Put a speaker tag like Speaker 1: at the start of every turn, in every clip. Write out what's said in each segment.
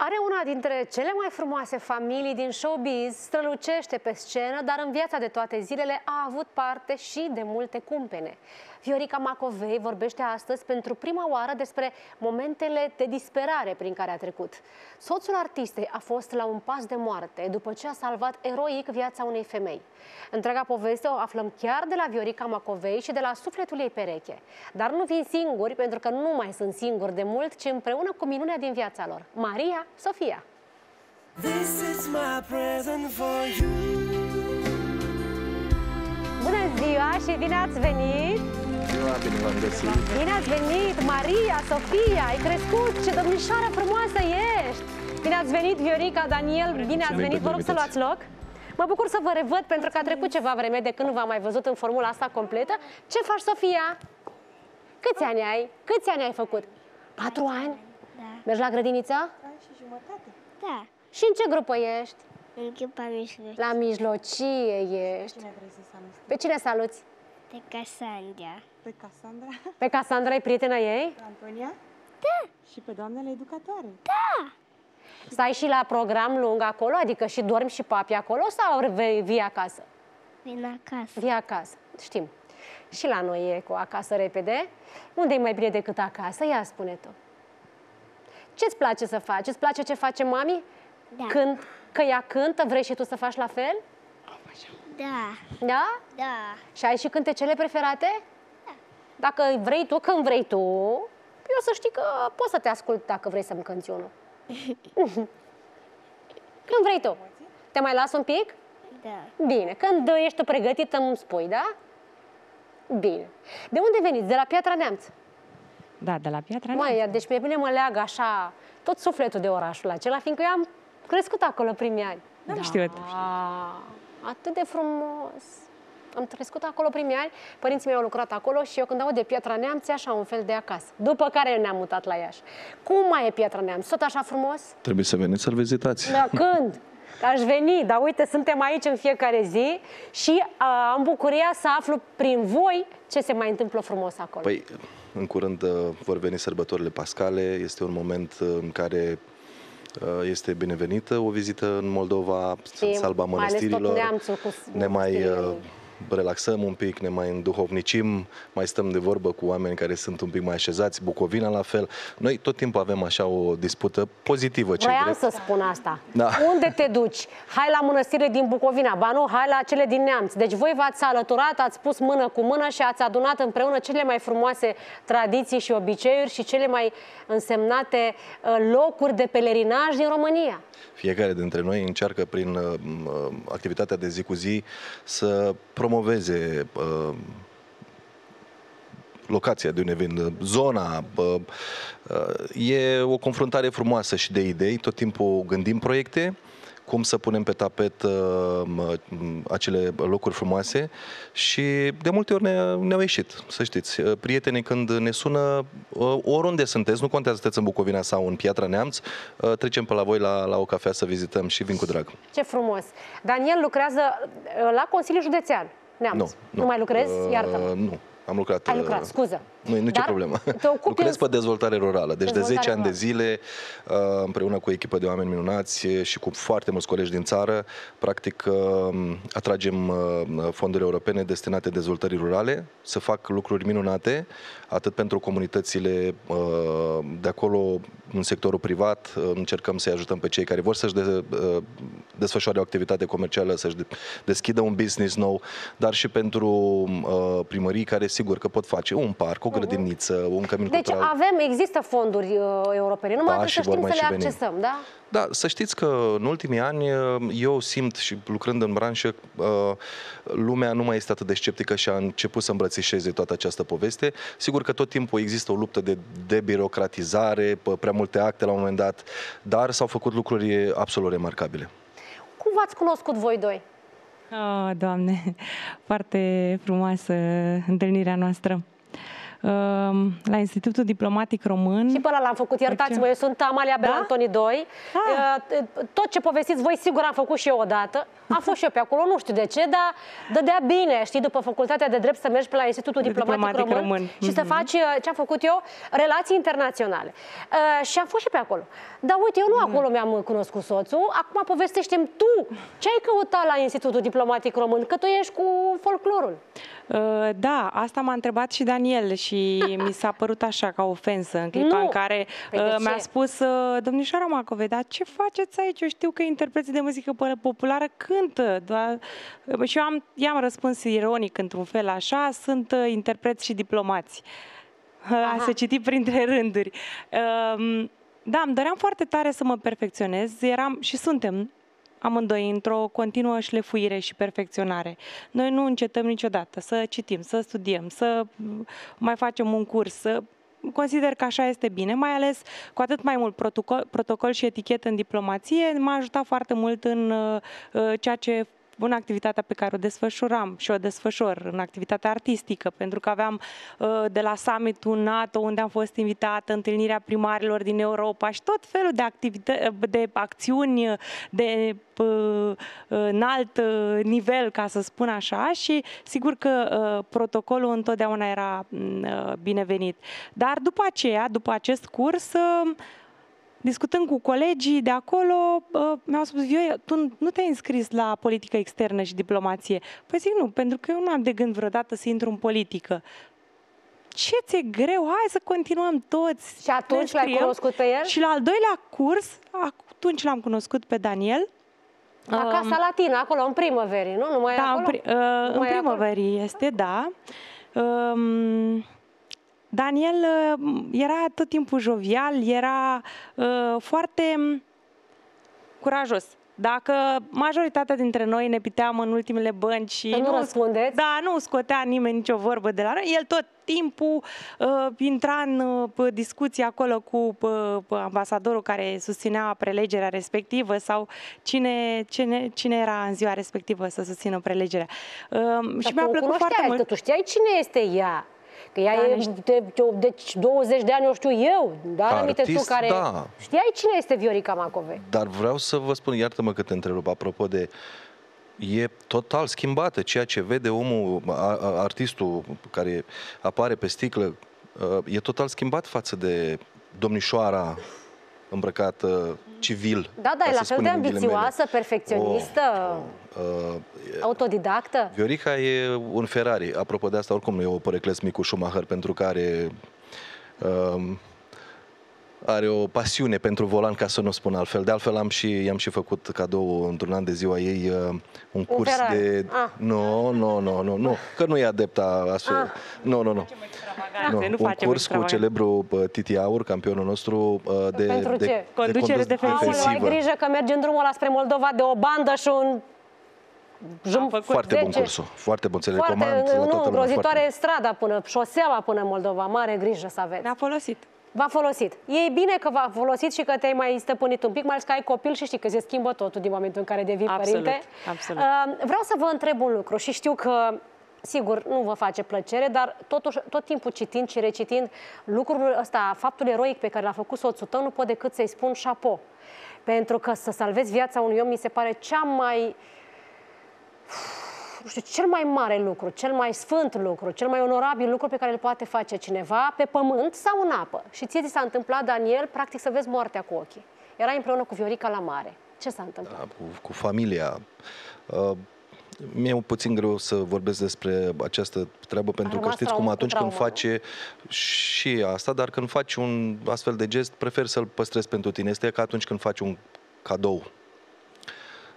Speaker 1: Are una dintre cele mai frumoase familii din showbiz, strălucește pe scenă, dar în viața de toate zilele a avut parte și de multe cumpene. Viorica Macovei vorbește astăzi pentru prima oară despre momentele de disperare prin care a trecut. Soțul artistei a fost la un pas de moarte după ce a salvat eroic viața unei femei. Întreaga poveste o aflăm chiar de la Viorica Macovei și de la sufletul ei pereche. Dar nu vin singuri, pentru că nu mai sunt singuri de mult, ci împreună cu minunea din viața lor, Maria Sofia. This is my present for you. Bună ziua și bine ați venit!
Speaker 2: ziua, bine v-am găsit!
Speaker 1: Bine ați venit, Maria, Sofia, ai crescut, ce domnișoară frumoasă ești! Bine ați venit, Viorica, Daniel, bine ați venit, vă rog să luați loc. Mă bucur să vă revăd pentru că a trecut ceva vreme de când nu v-am mai văzut în formula asta completă. Ce faci, Sofia? Câți ani ai? Câți ani ai făcut? Patru ani?
Speaker 3: Da.
Speaker 1: Mergi la grădiniță?
Speaker 3: Ani și jumătate. Da.
Speaker 1: Și în ce grupă ești?
Speaker 3: În grupa mijlocie.
Speaker 1: La mijlocie ești.
Speaker 3: Cine vrei să saluți?
Speaker 1: Pe cine saluți?
Speaker 3: Pe Casandra.
Speaker 4: Pe Casandra?
Speaker 1: Pe Casandra e prietena ei?
Speaker 4: Pe Antonia?
Speaker 3: Da.
Speaker 4: Și pe doamnele educatoare?
Speaker 3: Da.
Speaker 1: Stai și la program lung acolo? Adică și dormi și papi acolo sau vii acasă?
Speaker 3: Vin acasă.
Speaker 1: Vii acasă, știm. Și la noi e cu acasă repede. Unde e mai bine decât acasă? Ia spune tu. Ce-ți place să faci? Îți place ce face mami?
Speaker 3: Da.
Speaker 1: Când, că ea cântă, vrei și tu să faci la fel?
Speaker 3: Da.
Speaker 1: Da?
Speaker 3: Da.
Speaker 1: Și ai și cântecele preferate? Da. Dacă vrei tu, când vrei tu, eu să știi că pot să te ascult dacă vrei să-mi cânti unul. când vrei tu. Te mai las un pic?
Speaker 3: Da.
Speaker 1: Bine. Când ești tu pregătită, îmi spui, da? Bine. De unde veniți? De la Piatra Neamț?
Speaker 5: Da, de la Piatra Neamț.
Speaker 1: Mai, deci pe mine mă leagă așa tot sufletul de orașul acela, fiindcă eu am crescut acolo primii ani.
Speaker 5: N-am da. știut.
Speaker 1: Atât de frumos. Am crescut acolo primii ani, părinții mei au lucrat acolo și eu când aud de Piatra Neamț, așa un fel de acasă. După care ne-am mutat la Iași. Cum mai e Piatra Neamț? Tot așa frumos?
Speaker 2: Trebuie să veniți să-l vizitați.
Speaker 1: Da, când? Aș veni, dar uite, suntem aici în fiecare zi și uh, am bucuria să aflu prin voi ce se mai întâmplă frumos acolo.
Speaker 2: Păi, în curând uh, vor veni sărbătorile pascale, este un moment uh, în care uh, este binevenită o vizită în Moldova,
Speaker 1: Știm,
Speaker 2: salba mănăstirilor.
Speaker 1: Mai ales tot cu
Speaker 2: ne mai relaxăm un pic, ne mai înduhovnicim, mai stăm de vorbă cu oameni care sunt un pic mai așezați, Bucovina la fel. Noi tot timpul avem așa o dispută pozitivă. Ce
Speaker 1: Vreau să spun asta. Da. Unde te duci? Hai la mănăstirile din Bucovina, ba nu, hai la cele din Neamț. Deci voi v-ați alăturat, ați pus mână cu mână și ați adunat împreună cele mai frumoase tradiții și obiceiuri și cele mai însemnate uh, locuri de pelerinaj din România.
Speaker 2: Fiecare dintre noi încearcă prin uh, uh, activitatea de zi cu zi să promoveze uh, locația de un event, zona. Uh, uh, e o confruntare frumoasă și de idei, tot timpul gândim proiecte cum să punem pe tapet uh, acele locuri frumoase și de multe ori ne, ne-au ieșit, să știți. Uh, prietenii când ne sună, uh, oriunde sunteți, nu contează sunteți în Bucovina sau în Piatra Neamț, uh, trecem pe la voi la, la o cafea să vizităm și vin cu drag.
Speaker 1: Ce frumos! Daniel lucrează uh, la Consiliul Județean. Neamț. Nu, nu. nu mai lucrezi? Iartă-mă.
Speaker 2: Nu. Am lucrat.
Speaker 1: Ai lucrat, uh, scuză.
Speaker 2: Nu e nicio problemă. Lucrez pe dezvoltare rurală. Deci dezvoltare de 10 ani de zile, uh, împreună cu o echipă de oameni minunați și cu foarte mulți colegi din țară, practic uh, atragem fonduri europene destinate dezvoltării rurale, să fac lucruri minunate, atât pentru comunitățile de acolo, în sectorul privat, încercăm să-i ajutăm pe cei care vor să-și de, desfășoare o activitate comercială, să-și deschidă un business nou, dar și pentru primării care sigur că pot face un parc, o grădiniță, un cămin
Speaker 1: Deci
Speaker 2: cultural.
Speaker 1: avem, există fonduri uh, europene, numai da, trebuie să știm să le accesăm, veni. da?
Speaker 2: Da, să știți că în ultimii ani uh, eu simt și lucrând în branșă, uh, lumea nu mai este atât de sceptică și a început să îmbrățișeze toată această poveste. Sigur că tot timpul există o luptă de debirocratizare, prea multe acte la un moment dat, dar s-au făcut lucruri absolut remarcabile.
Speaker 1: Cum v-ați cunoscut voi doi?
Speaker 5: Oh, Doamne, foarte frumoasă întâlnirea noastră. La Institutul Diplomatic Român.
Speaker 1: Și pe ăla l-am făcut, iertați-mă, eu sunt Amalia da? Belantoni 2. Ah. Tot ce povestiți voi, sigur am făcut și eu odată. Am fost și eu pe acolo, nu știu de ce, dar dădea bine, știi, după facultatea de drept să mergi pe la Institutul Diplomatic, Diplomatic Român, Român și mm-hmm. să mhm. faci ce am făcut eu, relații internaționale. Uh, și am fost și pe acolo. Dar uite, eu nu mm. acolo mi-am cunoscut soțul, acum povestește tu ce ai căutat la Institutul Diplomatic Român, că tu ești cu folclorul.
Speaker 5: Uh, da, asta m-a întrebat și Daniel și mi s-a părut așa ca ofensă în clipa nu. în care păi uh, mi-a spus uh, domnișoara Macove, dar ce faceți aici? Eu știu că interpreții de muzică populară cântă. Doar... Și eu am, i-am răspuns ironic într-un fel așa, sunt uh, interpreți și diplomați. Aha. A se citi printre rânduri. Uh, da, îmi doream foarte tare să mă perfecționez. Eram și suntem amândoi într-o continuă șlefuire și perfecționare. Noi nu încetăm niciodată să citim, să studiem, să mai facem un curs, să consider că așa este bine, mai ales cu atât mai mult protocol, protocol și etichetă în diplomație m-a ajutat foarte mult în uh, ceea ce în activitatea pe care o desfășuram și o desfășor în activitatea artistică, pentru că aveam uh, de la summitul NATO, unde am fost invitată, întâlnirea primarilor din Europa și tot felul de, activități, de acțiuni de uh, înalt uh, nivel, ca să spun așa, și sigur că protocolul întotdeauna era binevenit. Dar după aceea, după acest curs, discutând cu colegii de acolo, mi-au spus, Vioia, tu nu te-ai înscris la politică externă și diplomație. Păi zic, nu, pentru că eu nu am de gând vreodată să intru în politică. Ce ți-e greu? Hai să continuăm toți.
Speaker 1: Și atunci l-ai cunoscut pe el?
Speaker 5: Și la al doilea curs, atunci l-am cunoscut pe Daniel.
Speaker 1: La Casa um, Latină, acolo, în primăverii, nu? Numai
Speaker 5: da,
Speaker 1: acolo?
Speaker 5: în, pri- uh, în primăverii este, da. Um, Daniel uh, era tot timpul jovial, era uh, foarte curajos. Dacă majoritatea dintre noi ne piteam în ultimele bănci și
Speaker 1: nu, nu răspundeți?
Speaker 5: Da, nu scotea nimeni nicio vorbă de la noi, el tot timpul uh, intra în uh, discuție acolo cu uh, ambasadorul care susținea prelegerea respectivă sau cine, cine, cine era în ziua respectivă să susțină prelegerea. Uh,
Speaker 1: și mi-a plăcut foarte mult. Tu știai cine este ea? Că ea da, e de, de, deci 20 de ani, o știu eu, dar aminte tu care... Da. Știai cine este Viorica Macove?
Speaker 2: Dar vreau să vă spun, iartă-mă că te întrerup, apropo de e total schimbată. Ceea ce vede omul, artistul care apare pe sticlă, e total schimbat față de domnișoara îmbrăcată civil.
Speaker 1: Da, da, e la fel de ambițioasă, perfecționistă, oh, oh, uh, autodidactă.
Speaker 2: Viorica e un Ferrari. Apropo de asta, oricum eu o poreclesc micu Schumacher pentru care uh, are o pasiune pentru volan, ca să nu spun altfel. De altfel am și, i-am și făcut cadou într-un an de ziua ei uh, un curs un de... Ah. Nu, nu, nu, nu, nu, că nu e adepta astfel. Ah. Nu, nu, nu. Nu, nu un curs cu celebru uh, Titi Aur, campionul nostru uh, de,
Speaker 1: Pentru
Speaker 2: de,
Speaker 1: ce?
Speaker 5: de conducere defensivă.
Speaker 1: Ai grijă că mergi în drumul ăla spre Moldova de o bandă și un
Speaker 2: foarte 10. bun cursul, foarte bun, ți recomand
Speaker 1: Nu, la îngrozitoare lumea, strada până, șoseaua până în Moldova, mare grijă să aveți.
Speaker 5: Ne-a folosit.
Speaker 1: V-a folosit. E bine că v-a folosit și că te-ai mai stăpânit un pic, mai ales că ai copil și știi că se schimbă totul din momentul în care devii
Speaker 5: absolut,
Speaker 1: părinte.
Speaker 5: Absolut.
Speaker 1: Vreau să vă întreb un lucru și știu că sigur, nu vă face plăcere, dar totuși, tot timpul citind și recitind lucrul ăsta, faptul eroic pe care l-a făcut soțul tău, nu pot decât să-i spun șapo. Pentru că să salvezi viața unui om mi se pare cea mai nu știu, cel mai mare lucru, cel mai sfânt lucru, cel mai onorabil lucru pe care îl poate face cineva pe pământ sau în apă. Și ție ți s-a întâmplat, Daniel, practic să vezi moartea cu ochii. Era împreună cu Viorica la mare. Ce s-a întâmplat? Da,
Speaker 2: cu, cu familia. Uh, mi-e puțin greu să vorbesc despre această treabă, pentru că știți cum atunci când face și asta, dar când faci un astfel de gest, prefer să-l păstrezi pentru tine. Este ca atunci când faci un cadou.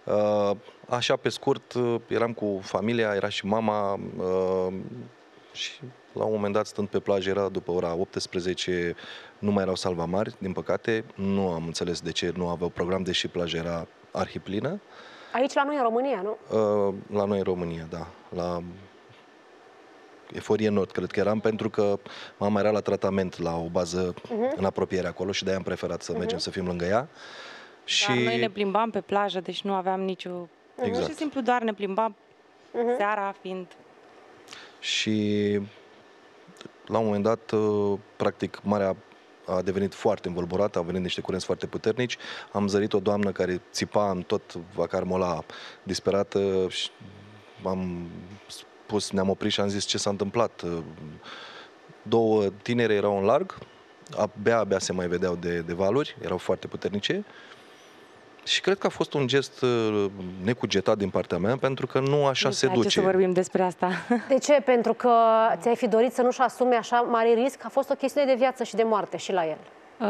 Speaker 2: Uh, așa, pe scurt, eram cu familia, era și mama uh, și la un moment dat, stând pe plajă, era după ora 18, nu mai erau salvamari, din păcate. Nu am înțeles de ce nu aveau program, deși plaja era arhiplină.
Speaker 1: Aici la noi în România, nu?
Speaker 2: Uh, la noi în România, da. La Eforie Nord, cred că eram, pentru că mama era la tratament la o bază uh-huh. în apropiere acolo și de-aia am preferat să uh-huh. mergem să fim lângă ea.
Speaker 5: Și... Dar noi ne plimbam pe plajă, deci nu aveam nicio... Exact. Pur și simplu doar ne plimbam uh-huh. seara fiind...
Speaker 2: Și La un moment dat, uh, practic, marea a devenit foarte învolburată, au venit niște curenți foarte puternici. Am zărit o doamnă care țipa în tot vacarmola disperată și am spus, ne-am oprit și am zis ce s-a întâmplat. Două tinere erau în larg, abia, abia se mai vedeau de, de valuri, erau foarte puternice. Și cred că a fost un gest uh, necugetat din partea mea, pentru că nu așa nu se duce.
Speaker 5: să vorbim despre asta.
Speaker 1: De ce? Pentru că ți-ai fi dorit să nu-și asume așa mare risc? A fost o chestiune de viață și de moarte și la el. Uh,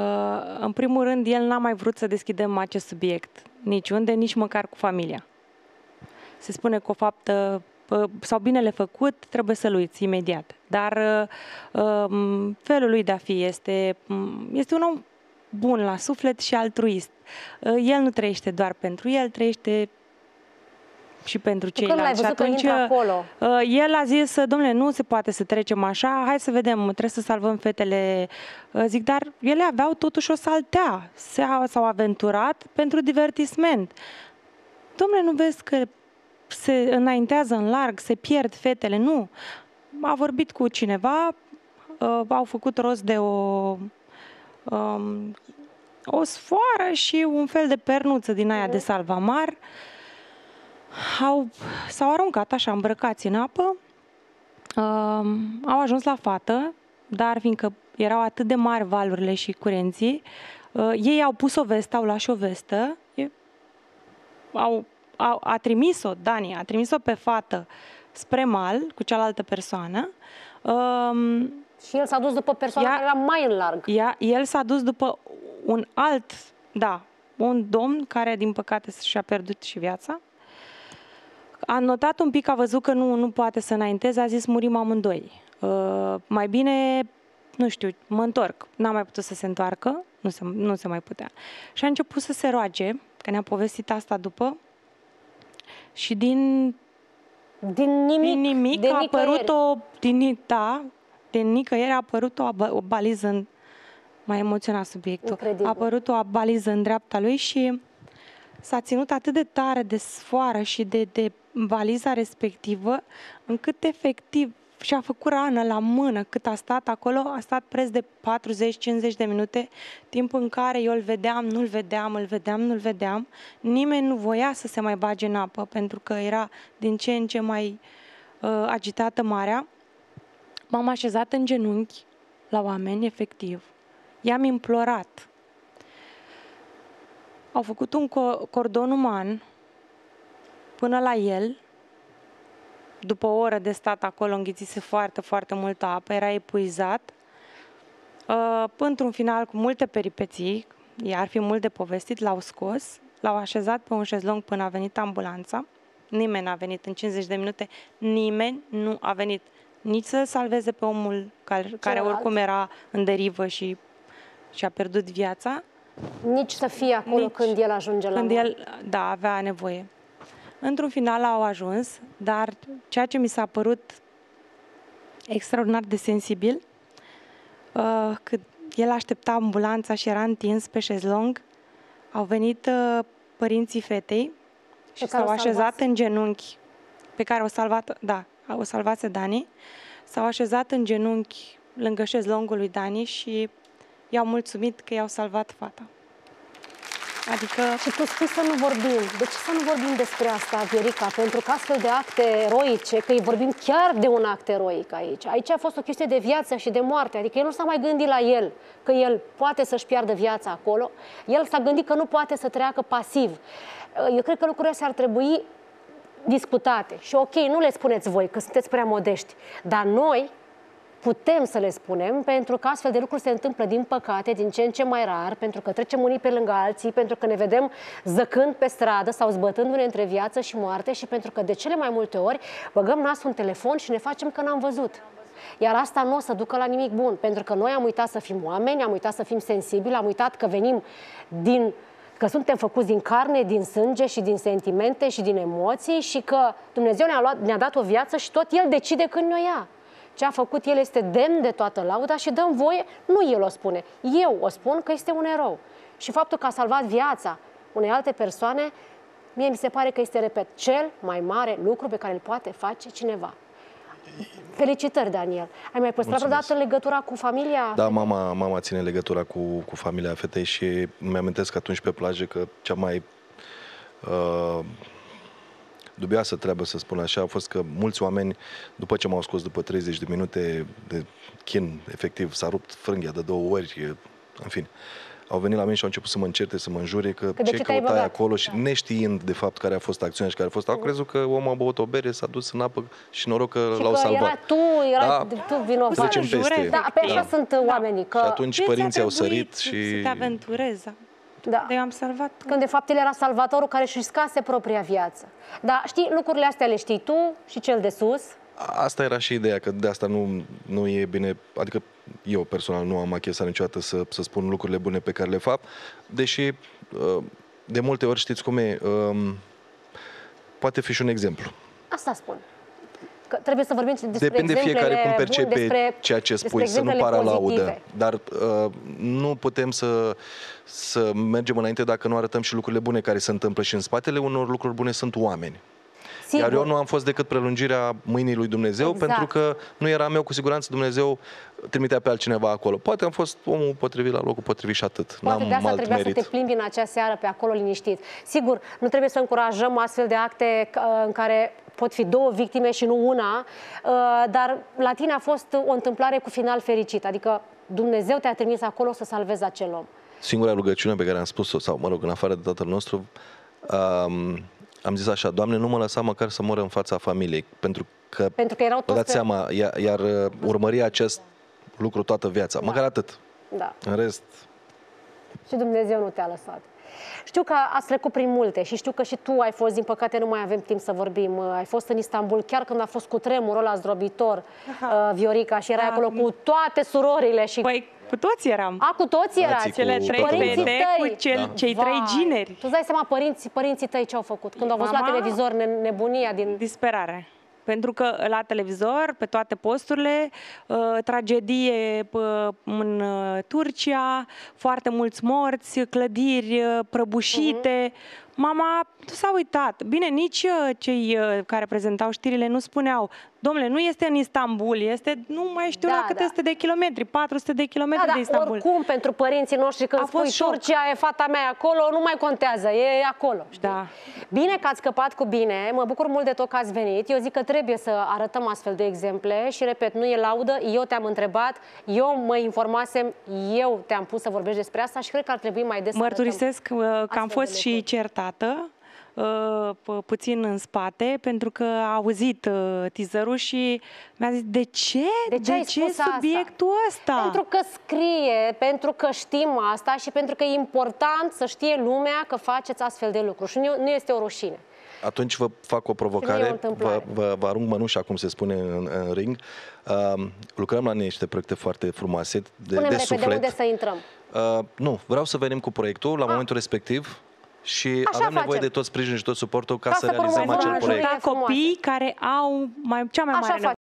Speaker 5: în primul rând, el n-a mai vrut să deschidem acest subiect niciunde, nici măcar cu familia. Se spune că o faptă sau binele făcut, trebuie să-l uiți imediat. Dar uh, um, felul lui de a fi este, um, este un om bun la suflet și altruist. Uh, el nu trăiește doar pentru el, trăiește și pentru ceilalți.
Speaker 1: Și atunci acolo.
Speaker 5: Uh, el a zis, domnule, nu se poate să trecem așa, hai să vedem, trebuie să salvăm fetele. Zic, dar ele aveau totuși o saltea, s-au aventurat pentru divertisment. Domnule, nu vezi că se înaintează în larg, se pierd fetele, nu. A vorbit cu cineva, uh, au făcut rost de o, um, o sfoară și un fel de pernuță din aia de salvamar. Au, s-au aruncat așa îmbrăcați în apă, uh, au ajuns la fată, dar fiindcă erau atât de mari valurile și curenții, uh, ei au pus o vestă, au luat și o vestă, au a, a trimis-o, Dani, a trimis-o pe fată spre mal cu cealaltă persoană.
Speaker 1: Um, și el s-a dus după persoana ea, care era mai în larg.
Speaker 5: Ea, el s-a dus după un alt, da, un domn care, din păcate, și-a pierdut și viața. A notat un pic, a văzut că nu, nu poate să înainteze, a zis murim amândoi. Uh, mai bine, nu știu, mă întorc. N-a mai putut să se întoarcă, nu se, nu se mai putea. Și a început să se roage, că ne-a povestit asta după, și din,
Speaker 1: din nimic,
Speaker 5: din nimic
Speaker 1: de
Speaker 5: a apărut o, din, da, din nicăieri a apărut o, o baliză în, mai emoționat subiectul,
Speaker 1: Incredibil.
Speaker 5: a apărut o baliză în dreapta lui și s-a ținut atât de tare de sfoară și de, de baliza respectivă, încât efectiv și a făcut rană la mână cât a stat acolo, a stat preț de 40-50 de minute, timp în care eu îl vedeam, nu-l vedeam, îl vedeam, nu-l vedeam. Nimeni nu voia să se mai bage în apă, pentru că era din ce în ce mai uh, agitată marea. M-am așezat în genunchi la oameni, efectiv. I-am implorat. Au făcut un co- cordon uman până la el, după o oră de stat acolo, înghițise foarte, foarte multă apă, era epuizat. Uh, într-un final, cu multe peripeții, ar fi mult de povestit, l-au scos, l-au așezat pe un șezlong până a venit ambulanța. Nimeni n-a venit în 50 de minute, nimeni nu a venit nici să salveze pe omul care, care oricum era în derivă și și-a pierdut viața.
Speaker 1: Nici să fie acolo nici când el ajunge la
Speaker 5: Când el, da, avea nevoie. Într-un final au ajuns, dar ceea ce mi s-a părut extraordinar de sensibil, uh, cât el aștepta ambulanța și era întins pe șezlong, au venit uh, părinții fetei și s-au așezat salvase. în genunchi, pe care o salvat, da, o salvase Dani, s-au așezat în genunchi lângă șezlongul lui Dani și i-au mulțumit că i-au salvat fata.
Speaker 1: Adică... Și tu spui să nu vorbim. De ce să nu vorbim despre asta, Viorica? Pentru că astfel de acte eroice, că îi vorbim chiar de un act eroic aici. Aici a fost o chestie de viață și de moarte. Adică el nu s-a mai gândit la el, că el poate să-și piardă viața acolo. El s-a gândit că nu poate să treacă pasiv. Eu cred că lucrurile astea ar trebui discutate. Și ok, nu le spuneți voi, că sunteți prea modești. Dar noi, putem să le spunem, pentru că astfel de lucruri se întâmplă, din păcate, din ce în ce mai rar, pentru că trecem unii pe lângă alții, pentru că ne vedem zăcând pe stradă sau zbătându-ne între viață și moarte și pentru că de cele mai multe ori băgăm nasul în telefon și ne facem că n-am văzut. Iar asta nu o să ducă la nimic bun, pentru că noi am uitat să fim oameni, am uitat să fim sensibili, am uitat că venim din că suntem făcuți din carne, din sânge și din sentimente și din emoții și că Dumnezeu ne-a, luat, ne-a dat o viață și tot El decide când ne-o ia. Ce a făcut el este demn de toată lauda și dăm voie, nu el o spune, eu o spun că este un erou. Și faptul că a salvat viața unei alte persoane, mie mi se pare că este, repet, cel mai mare lucru pe care îl poate face cineva. Felicitări, Daniel. Ai mai păstrat vreodată legătura cu familia?
Speaker 2: Da, mama, mama ține legătura cu, cu familia fetei și mi-amintesc atunci pe plajă că cea mai uh, dubioasă treabă, să spun așa, a fost că mulți oameni, după ce m-au scos după 30 de minute de chin, efectiv, s-a rupt frânghia de două ori, în fine, au venit la mine și au început să mă încerte, să mă înjure că, că ce căutai acolo și da. neștiind de fapt care a fost acțiunea și care a fost, au crezut că omul a băut o bere, s-a dus în apă și noroc că l-au salvat.
Speaker 1: Era tu, era da, tu vinovat.
Speaker 2: Trecem peste.
Speaker 1: Da, pe așa da. sunt da. oamenii. Că...
Speaker 2: Și atunci părinții au sărit și...
Speaker 5: Să te aventurezi. Da. De am salvat.
Speaker 1: Când de fapt el era salvatorul care își riscase propria viață. Dar știi, lucrurile astea le știi tu și cel de sus.
Speaker 2: Asta era și ideea, că de asta nu, nu e bine, adică eu personal nu am achesat niciodată să, să spun lucrurile bune pe care le fac, deși uh, de multe ori știți cum e, um, poate fi și un exemplu.
Speaker 1: Asta spun. Că trebuie să vorbim despre
Speaker 2: Depinde fiecare cum percepe bun, despre, ceea ce spui, să nu pară laudă. Dar uh, nu putem să, să mergem înainte dacă nu arătăm și lucrurile bune care se întâmplă și în spatele unor lucruri bune sunt oameni. Sigur. Iar eu nu am fost decât prelungirea mâinii lui Dumnezeu, exact. pentru că nu era meu, cu siguranță Dumnezeu trimitea pe altcineva acolo. Poate am fost omul potrivit la locul potrivit și atât.
Speaker 1: Poate N-am de asta trebuia merit. să te plimbi în acea seară pe acolo liniștit. Sigur, nu trebuie să încurajăm astfel de acte uh, în care pot fi două victime și nu una, uh, dar la tine a fost o întâmplare cu final fericit, adică Dumnezeu te-a trimis acolo să salvezi acel om.
Speaker 2: Singura rugăciune pe care am spus-o, sau mă rog, în afară de Tatăl nostru, um, am zis așa, Doamne, nu mă lăsa măcar să mor în fața familiei, pentru că,
Speaker 1: pentru că erau
Speaker 2: vă dați seama, iar, iar uh, urmări acest lucru toată viața, da. măcar atât.
Speaker 1: Da.
Speaker 2: În rest...
Speaker 1: Și Dumnezeu nu te-a lăsat. Știu că ați trecut prin multe și știu că și tu ai fost, din păcate nu mai avem timp să vorbim, uh, ai fost în Istanbul chiar când a fost cu tremurul ăla zdrobitor, uh, Viorica, și erai da. acolo cu toate surorile și...
Speaker 5: Păi, cu toți eram.
Speaker 1: A, cu toți erați.
Speaker 5: Cele trei fete cu cel, da. cei Vai. trei gineri. Tu
Speaker 1: îți dai seama părinții, părinții tăi ce au făcut când au văzut la televizor nebunia din...
Speaker 5: Disperare. Pentru că la televizor, pe toate posturile, uh, tragedie uh, în uh, Turcia, foarte mulți morți, clădiri prăbușite. Uh-huh. Mama nu s-a uitat. Bine, nici cei care prezentau știrile nu spuneau Domnule, nu este în Istanbul, este, nu mai știu da, la câte da. este de kilometri, 400 de kilometri da, de Istanbul.
Speaker 1: Da, oricum, pentru părinții noștri, când A spui fost Turcia, e fata mea acolo, nu mai contează, e acolo. Știi? Da. Bine că ați scăpat cu bine, mă bucur mult de tot că ați venit. Eu zic că trebuie să arătăm astfel de exemple și, repet, nu e laudă, eu te-am întrebat, eu mă informasem, eu te-am pus să vorbești despre asta și cred că ar trebui mai des
Speaker 5: Mărturisesc uh, că am fost și certată Uh, puțin în spate pentru că a auzit uh, teaserul și mi-a zis de ce?
Speaker 1: De ce, de ce
Speaker 5: subiectul ăsta?
Speaker 1: Pentru că scrie, pentru că știm asta și pentru că e important să știe lumea că faceți astfel de lucruri și nu, nu este o rușine.
Speaker 2: Atunci vă fac o provocare, o vă, vă, vă arunc mănușa, cum se spune în, în ring. Uh, lucrăm la niște proiecte foarte frumoase, de,
Speaker 1: Punem
Speaker 2: de
Speaker 1: repede
Speaker 2: suflet.
Speaker 1: unde să intrăm.
Speaker 2: Uh, nu, vreau să venim cu proiectul la ah. momentul respectiv și Așa avem facem. nevoie de tot sprijinul și tot suportul ca, ca să, să realizăm acel proiect.
Speaker 5: copii care au mai, cea mai
Speaker 1: Așa
Speaker 5: mare nevoie.